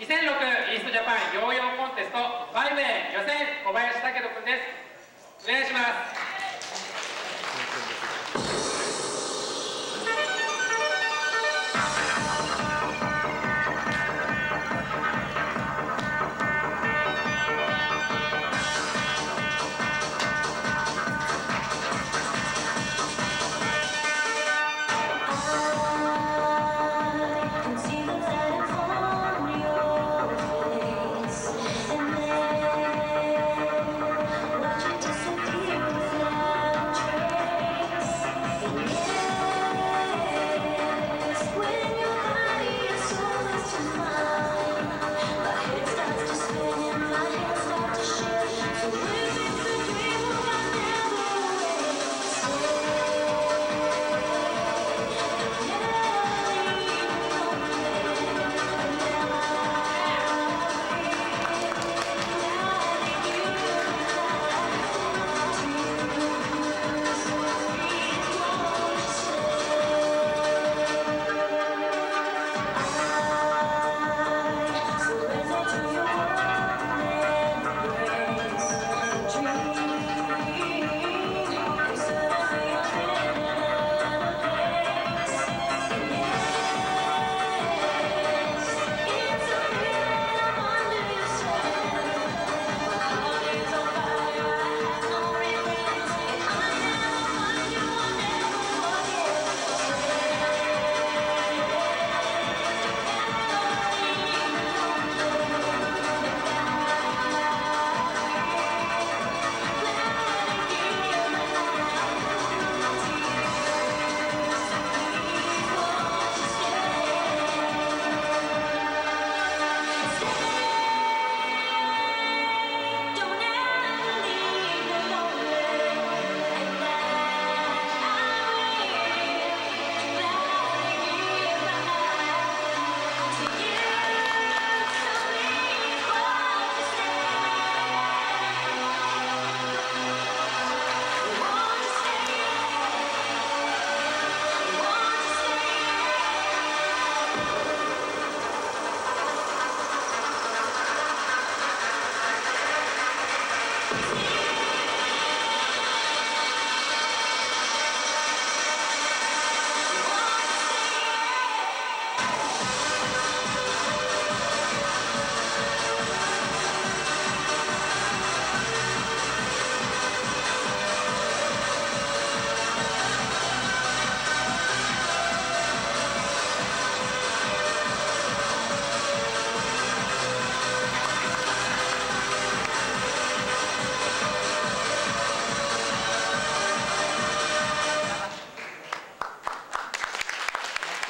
2006イーストジャパンヨーヨーコンテスト 5A 予選小林武人君ですす。